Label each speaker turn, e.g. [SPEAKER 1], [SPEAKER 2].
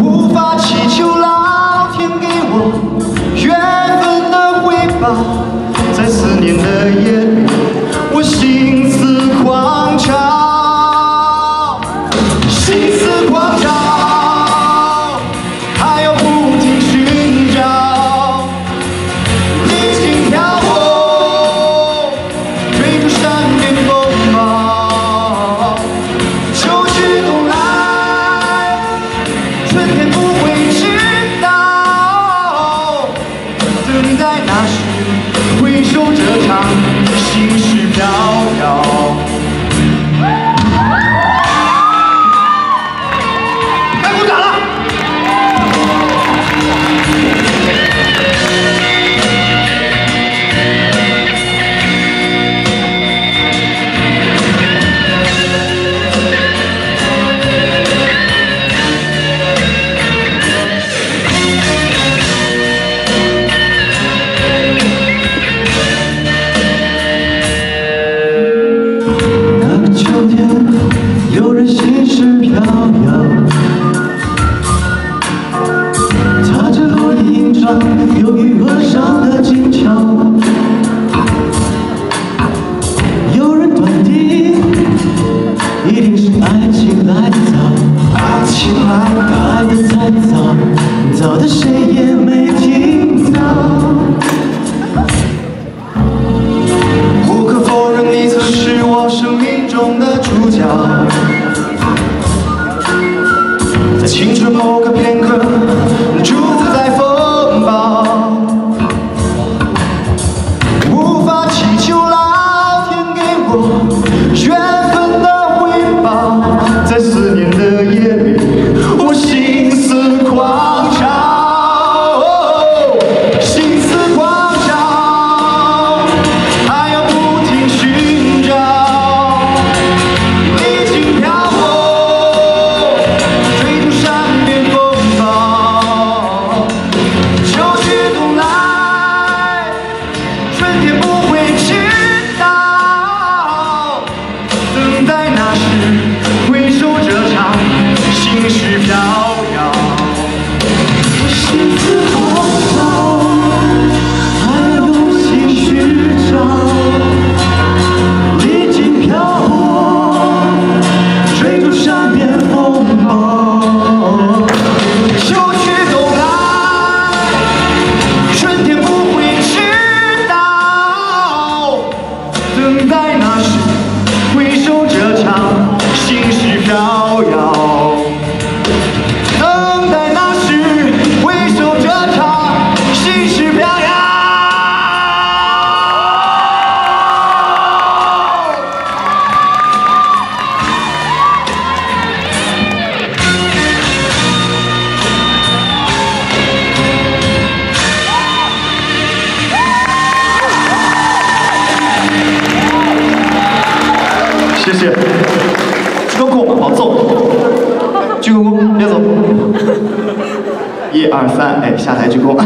[SPEAKER 1] 无法祈求老天给我缘分的回报。鞠个躬，别走。鞠个躬，别走。一二三，哎，下台鞠躬。